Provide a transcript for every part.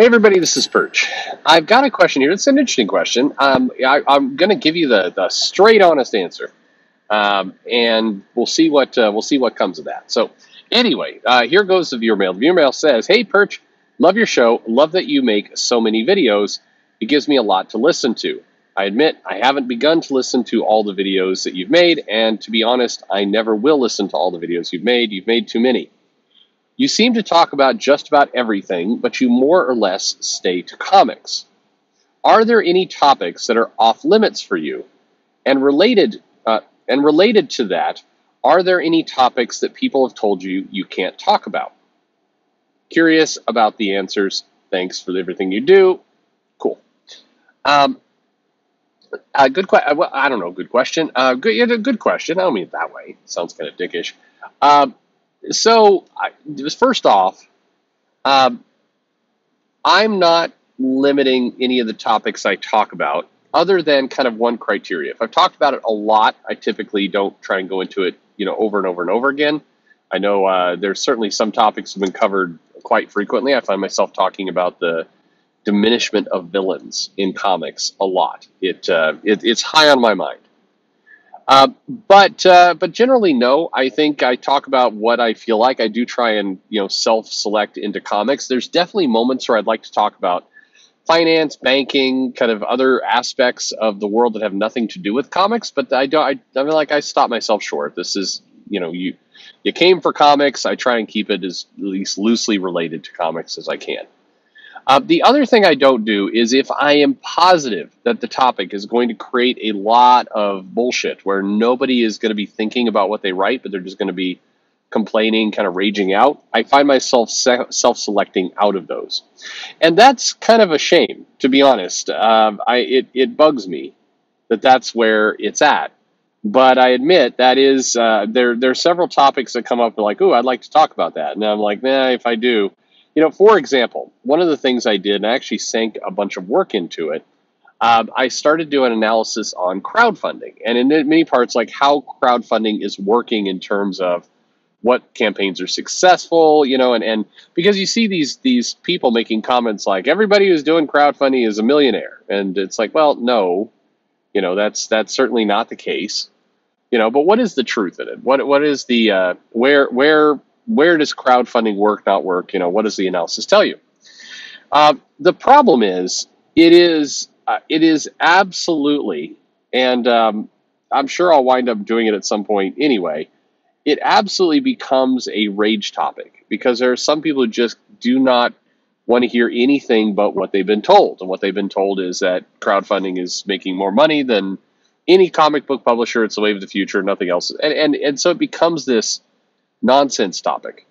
Hey everybody, this is Perch. I've got a question here. It's an interesting question. Um, I, I'm going to give you the, the straight, honest answer, um, and we'll see what uh, we'll see what comes of that. So, anyway, uh, here goes the viewer mail. The viewer mail says, "Hey Perch, love your show. Love that you make so many videos. It gives me a lot to listen to. I admit I haven't begun to listen to all the videos that you've made, and to be honest, I never will listen to all the videos you've made. You've made too many." You seem to talk about just about everything, but you more or less stay to comics. Are there any topics that are off limits for you? And related, uh, and related to that, are there any topics that people have told you you can't talk about? Curious about the answers. Thanks for everything you do. Cool. Um, uh, good question. Well, I don't know. Good question. Uh, good, yeah, good question. I don't mean it that way. Sounds kind of dickish. Um, so, I, first off, um, I'm not limiting any of the topics I talk about other than kind of one criteria. If I've talked about it a lot, I typically don't try and go into it, you know, over and over and over again. I know uh, there's certainly some topics that have been covered quite frequently. I find myself talking about the diminishment of villains in comics a lot. It, uh, it it's high on my mind. Uh, but uh, but generally, no. I think I talk about what I feel like. I do try and you know self-select into comics. There's definitely moments where I'd like to talk about finance, banking, kind of other aspects of the world that have nothing to do with comics. But I don't. I, I feel like I stop myself short. This is you know you you came for comics. I try and keep it as least loosely related to comics as I can. Uh, the other thing I don't do is if I am positive that the topic is going to create a lot of bullshit where nobody is going to be thinking about what they write, but they're just going to be complaining, kind of raging out, I find myself se- self selecting out of those. And that's kind of a shame, to be honest. Um, I, it, it bugs me that that's where it's at. But I admit that is uh, there. There are several topics that come up like, "Oh, I'd like to talk about that," and I'm like, "Nah, if I do, you know, for example, one of the things I did, and I actually sank a bunch of work into it, um, I started doing analysis on crowdfunding, and in many parts, like how crowdfunding is working in terms of what campaigns are successful, you know, and, and because you see these these people making comments like everybody who's doing crowdfunding is a millionaire, and it's like, well, no, you know, that's that's certainly not the case, you know. But what is the truth in it? What what is the uh, where where where does crowdfunding work, not work? You know, what does the analysis tell you? Uh, the problem is, it is uh, it is absolutely, and um, I'm sure I'll wind up doing it at some point anyway. It absolutely becomes a rage topic because there are some people who just do not want to hear anything but what they've been told, and what they've been told is that crowdfunding is making more money than any comic book publisher. It's the wave of the future, nothing else, and and and so it becomes this nonsense topic.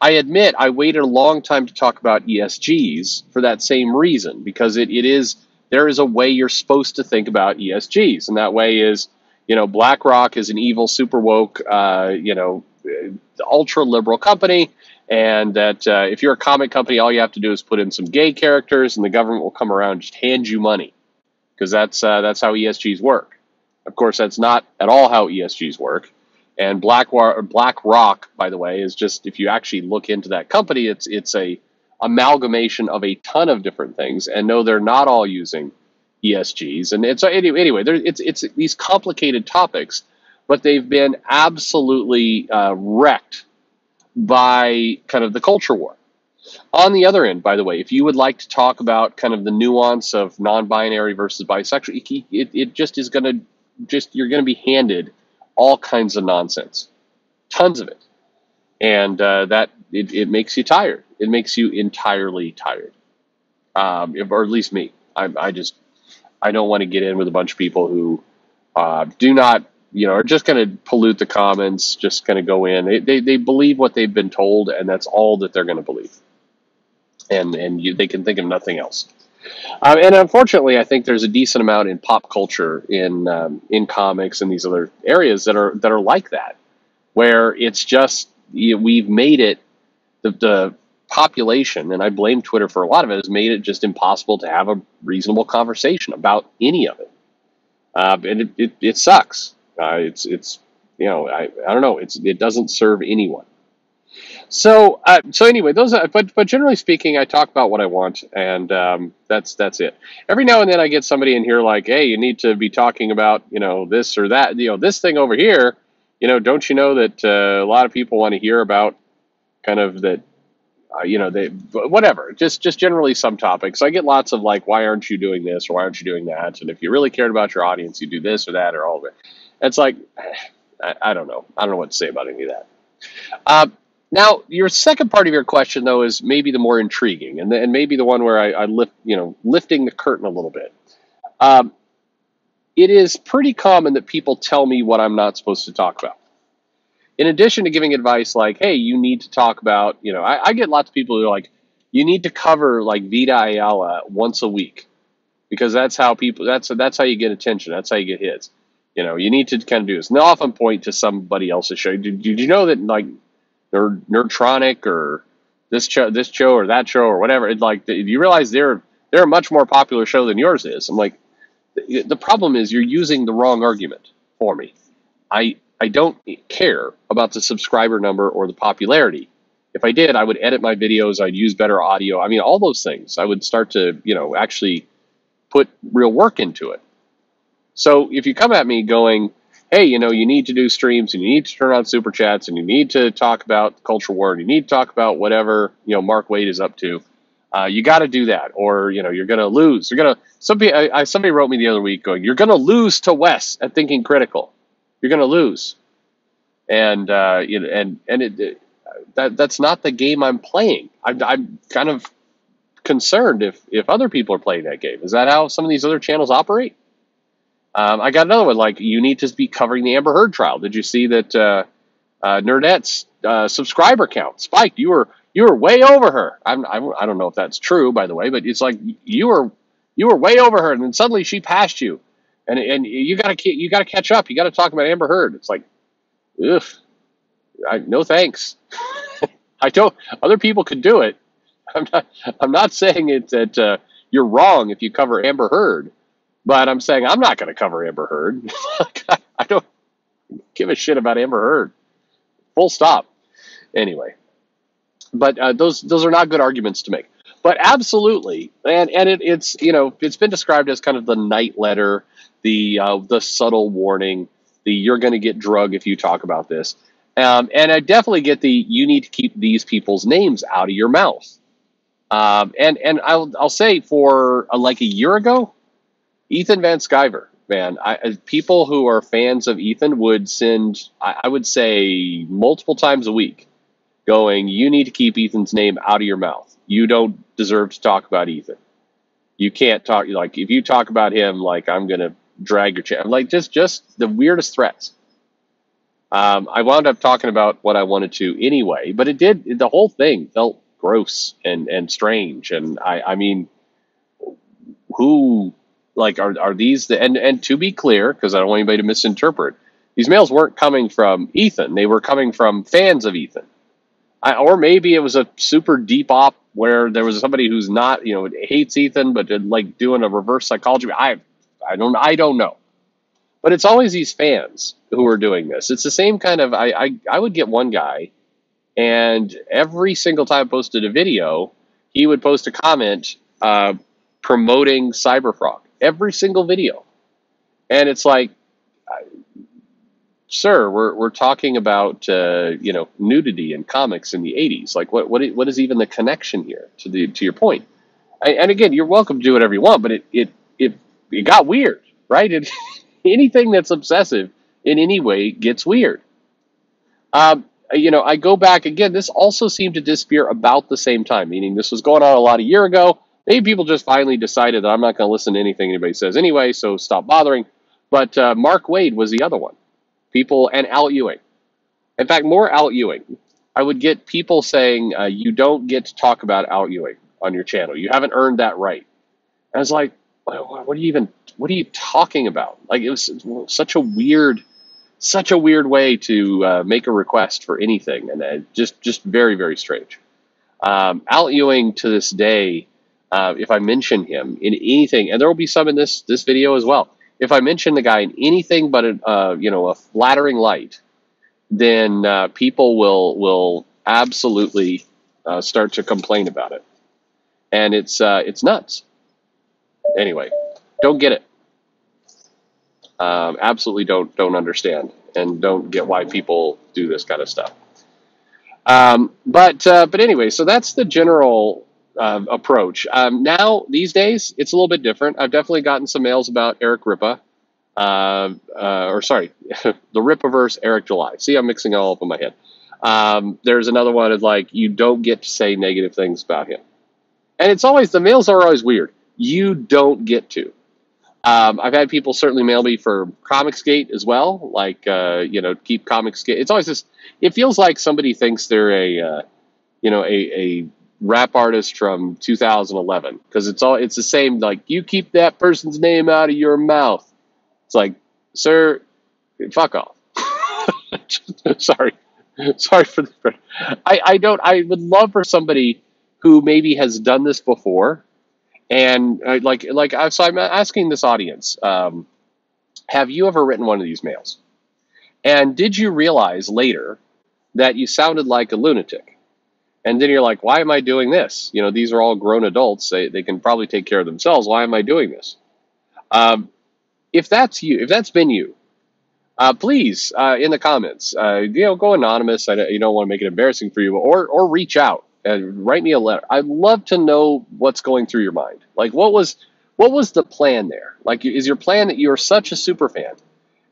I admit I waited a long time to talk about ESGs for that same reason, because it, it is there is a way you're supposed to think about ESGs, and that way is, you know, BlackRock is an evil, super woke, uh, you know, ultra liberal company, and that uh, if you're a comic company, all you have to do is put in some gay characters, and the government will come around and just hand you money, because that's uh, that's how ESGs work. Of course, that's not at all how ESGs work. And Black BlackRock, by the way, is just if you actually look into that company, it's it's a amalgamation of a ton of different things. And no, they're not all using ESGs. And it's anyway, anyway it's it's these complicated topics, but they've been absolutely uh, wrecked by kind of the culture war. On the other end, by the way, if you would like to talk about kind of the nuance of non-binary versus bisexual, it, it just is going to just you're going to be handed all kinds of nonsense, tons of it, and uh, that it, it, makes you tired. It makes you entirely tired, um, or at least me. I, I, just I don't want to get in with a bunch of people who uh, do not, you know, are just going to pollute the comments, just going to go in. They, they, they believe what they've been told, and that's all that they're going to believe, and and you, they can think of nothing else. Um, and unfortunately, I think there's a decent amount in pop culture, in um, in comics, and these other areas that are that are like that, where it's just you know, we've made it the, the population, and I blame Twitter for a lot of it, has made it just impossible to have a reasonable conversation about any of it, uh, and it, it, it sucks. Uh, it's it's you know I, I don't know it's it doesn't serve anyone. So, uh, so anyway, those. Are, but but generally speaking, I talk about what I want, and um, that's that's it. Every now and then, I get somebody in here like, "Hey, you need to be talking about you know this or that, you know this thing over here." You know, don't you know that uh, a lot of people want to hear about kind of that uh, you know they whatever just just generally some topics i get lots of like why aren't you doing this or why aren't you doing that and if you really cared about your audience you do this or that or all of it it's like i, I don't know i don't know what to say about any of that uh, now your second part of your question though is maybe the more intriguing and, the, and maybe the one where I, I lift you know lifting the curtain a little bit um, it is pretty common that people tell me what i'm not supposed to talk about in addition to giving advice like, hey, you need to talk about, you know, I, I get lots of people who are like, you need to cover like Vita Ayala once a week because that's how people that's that's how you get attention. That's how you get hits. You know, you need to kind of do this. And they'll often point to somebody else's show. Did, did you know that like Nerd, Nerdrotic or this show, this show or that show or whatever? It, like, you realize they're they're a much more popular show than yours is? I'm like, the problem is you're using the wrong argument for me. I I don't care about the subscriber number or the popularity. If I did, I would edit my videos, I'd use better audio. I mean, all those things. I would start to, you know, actually put real work into it. So if you come at me going, hey, you know, you need to do streams and you need to turn on super chats and you need to talk about culture war and you need to talk about whatever, you know, Mark Waid is up to, uh, you got to do that or, you know, you're going to lose. You're going to, somebody, I, I, somebody wrote me the other week going, you're going to lose to Wes at Thinking Critical you're going to lose. And uh, you know, and and it, it, that that's not the game I'm playing. I'm, I'm kind of concerned if if other people are playing that game. Is that how some of these other channels operate? Um, I got another one like you need to be covering the Amber Heard trial. Did you see that uh, uh, Nerdette's uh, subscriber count spiked? You were you were way over her. I'm, I, I don't know if that's true, by the way, but it's like you were you were way over her, and then suddenly she passed you and and you got to you got to catch up. You got to talk about Amber Heard. It's like, ugh, I, no thanks. I don't. Other people could do it. I'm not. I'm not saying it that uh, you're wrong if you cover Amber Heard, but I'm saying I'm not going to cover Amber Heard. I don't give a shit about Amber Heard. Full stop. Anyway, but uh, those those are not good arguments to make. But absolutely, and and it, it's you know it's been described as kind of the night letter the uh, the subtle warning, the you're going to get drug if you talk about this. Um, and I definitely get the you need to keep these people's names out of your mouth. Um, and and I'll I'll say for uh, like a year ago, Ethan Van Sciver, man, I, people who are fans of Ethan would send I, I would say multiple times a week, going you need to keep Ethan's name out of your mouth. You don't deserve to talk about Ethan. You can't talk like if you talk about him like I'm gonna drag your chair. Like just just the weirdest threats. Um, I wound up talking about what I wanted to anyway, but it did. The whole thing felt gross and and strange. And I I mean, who like are are these the and and to be clear, because I don't want anybody to misinterpret, these mails weren't coming from Ethan. They were coming from fans of Ethan. I, or maybe it was a super deep op where there was somebody who's not, you know, hates Ethan, but like doing a reverse psychology. I I don't I don't know. But it's always these fans who are doing this. It's the same kind of I I, I would get one guy and every single time I posted a video, he would post a comment uh, promoting Cyberfrog. Every single video. And it's like sir, we're, we're talking about uh, you know nudity in comics in the '80s. Like, what what what is even the connection here to the to your point? I, and again, you're welcome to do whatever you want, but it it it it got weird, right? It, anything that's obsessive in any way gets weird. Um, you know, I go back again. This also seemed to disappear about the same time, meaning this was going on a lot a year ago. Maybe people just finally decided that I'm not going to listen to anything anybody says anyway, so stop bothering. But uh, Mark Waid was the other one. People and Al Ewing. In fact, more Al Ewing. I would get people saying, uh, "You don't get to talk about Al Ewing on your channel. You haven't earned that right." And I was like, what, are you even what are you talking about like it was such a weird such a weird way to uh, make a request for anything and uh, just just very very strange um, al ewing to this day uh, if i mention him in anything and there will be some in this this video as well if i mention the guy in anything but a uh, you know a flattering light then uh, people will will absolutely uh, start to complain about it, and it's uh, it's nuts. Anyway, don't get it. Um, absolutely don't don't understand and don't get why people do this kind of stuff. Um, but uh, but anyway, so that's the general uh, approach. Um, now these days, it's a little bit different. I've definitely gotten some mails about Eric Ripa, uh, uh or sorry, the Rippaverse Eric July. See, I'm mixing it all up in my head. Um, there's another one of like you don't get to say negative things about him, and it's always the mails are always weird. You don't get to. Um, I've had people certainly mail me for Comicsgate as well, like uh, you know, keep Comicsgate. It's always just it feels like somebody thinks they're a uh, you know a, a rap artist from 2011 because it's all it's the same. Like you keep that person's name out of your mouth. It's like, sir, fuck off. sorry, sorry for the. I I don't. I would love for somebody who maybe has done this before and uh, like like uh, so I'm asking this audience, um, have you ever written one of these mails? And did you realize later that you sounded like a lunatic? And then you're like, why am I doing this? You know, these are all grown adults. They, they can probably take care of themselves. Why am I doing this? Um, if that's you, if that's been you, uh, please uh, in the comments, uh, you know, go anonymous. I, you don't want to make it embarrassing for you, or or reach out and write me a letter. I'd love to know what's going through your mind. Like, what was what was the plan there? Like, is your plan that you're such a super fan,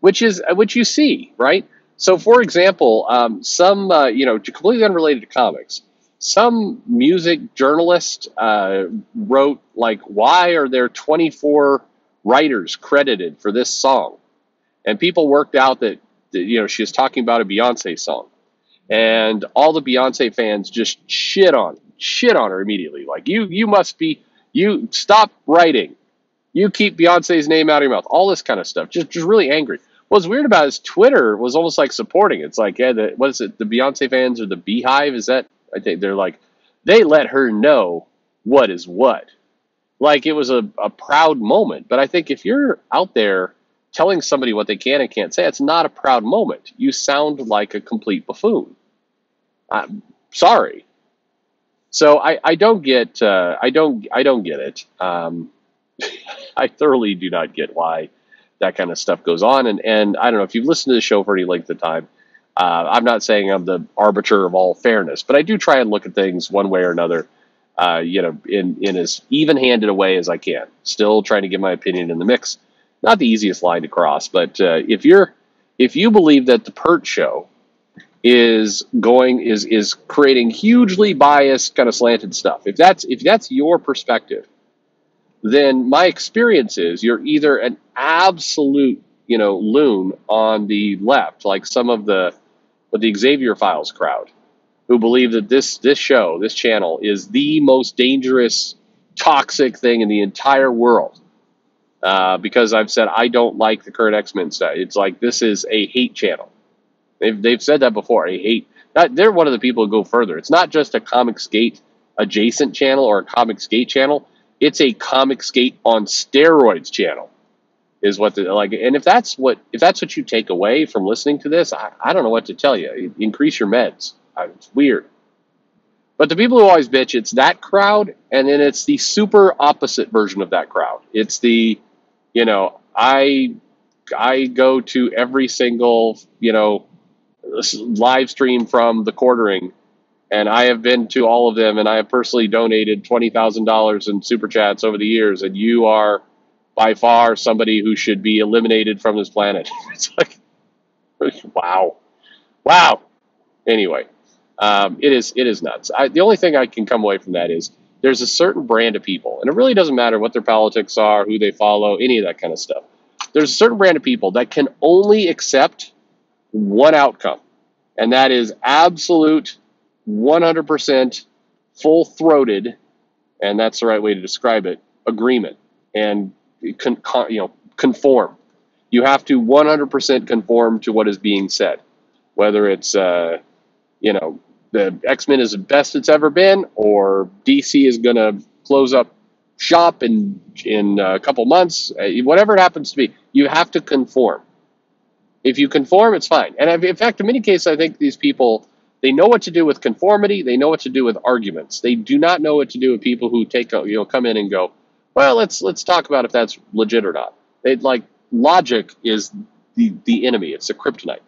which is which you see, right? So, for example, um, some uh, you know, completely unrelated to comics, some music journalist uh, wrote like, "Why are there 24 writers credited for this song?" And people worked out that, that you know she was talking about a Beyonce song and all the Beyonce fans just shit on shit on her immediately. Like you you must be you stop writing. You keep Beyonce's name out of your mouth. All this kind of stuff. Just just really angry. What's weird about is Twitter was almost like supporting. It's like, yeah, the, what is it? The Beyonce fans or the BeyHive? Is that? I think they're like, they let her know what is what. Like it was a, a proud moment. But I think if you're out there telling somebody what they can and can't say, it's not a proud moment. You sound like a complete buffoon. I'm sorry. So I, I don't get uh, I don't I don't get it. Um, I thoroughly do not get why that kind of stuff goes on. And and I don't know if you've listened to the show for any length of time. Uh, I'm not saying I'm the arbiter of all fairness, but I do try and look at things one way or another. Uh, you know, in in as even-handed a way as I can. Still trying to get my opinion in the mix not the easiest line to cross, but uh, if you're if you believe that the Perch Show is going is is creating hugely biased kind of slanted stuff, if that's if that's your perspective, then my experience is you're either an absolute you know loon on the left, like some of the but the Xavier Files crowd, who believe that this this show, this channel, is the most dangerous, toxic thing in the entire world uh, because I've said I don't like the current X Men stuff. It's like this is a hate channel. They've they've said that before. A hate. They're one of the people who go further. It's not just a Comicsgate adjacent channel or a Comicsgate channel. It's a Comicsgate on steroids channel. Is what the like, and if that's what if that's what you take away from listening to this, I, I don't know what to tell you. Increase your meds. It's weird. But the people who always bitch, it's that crowd, and then it's the super opposite version of that crowd. It's the you know, I I go to every single you know live stream from the quartering, and I have been to all of them, and I have personally donated twenty thousand dollars in super chats over the years, and you are by far somebody who should be eliminated from this planet. it's like, wow, wow. Anyway, um, it is it is nuts. I, the only thing I can come away from that is there's a certain brand of people, and it really doesn't matter what their politics are, who they follow, any of that kind of stuff. There's a certain brand of people that can only accept one outcome, and that is absolute 100% full throated, and that's the right way to describe it, agreement and con, con, you know conform. You have to 100% conform to what is being said, whether it's uh, you know the X Men is the best it's ever been, or DC is going to close up shop in in a couple months, uh, whatever it happens to be, you have to conform. If you conform, it's fine. And in fact, in many cases, I think these people They know what to do with conformity. They know what to do with arguments. They do not know what to do with people who take you know come in and go, well, let's let's talk about if that's legit or not. They like logic is the the enemy. It's a kryptonite.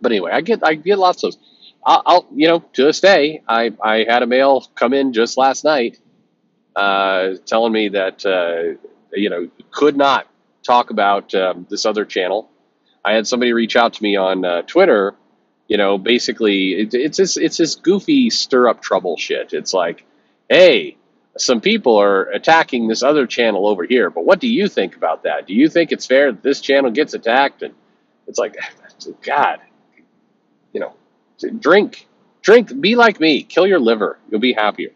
But anyway, I get I get lots of those. I'll, I'll you know to this day I I had a mail come in just last night, uh, telling me that uh, you know could not talk about um, this other channel. I had somebody reach out to me on uh, Twitter you know, basically, it, it's this it's this goofy stir up trouble shit. It's like, hey, some people are attacking this other channel over here, but what do you think about that? Do you think it's fair that this channel gets attacked? And it's like, God, you know, drink, drink, be like me, kill your liver, you'll be happier.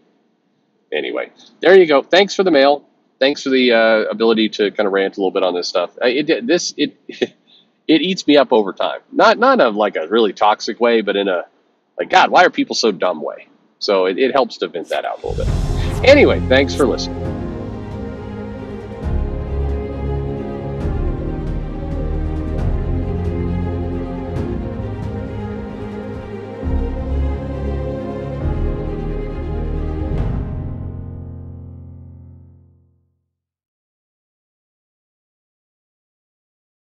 Anyway, there you go. Thanks for the mail. Thanks for the uh, ability to kind of rant a little bit on this stuff. It, this it it eats me up over time. Not not in like a really toxic way, but in a like God, why are people so dumb way? So it, it helps to vent that out a little bit. Anyway, thanks for listening.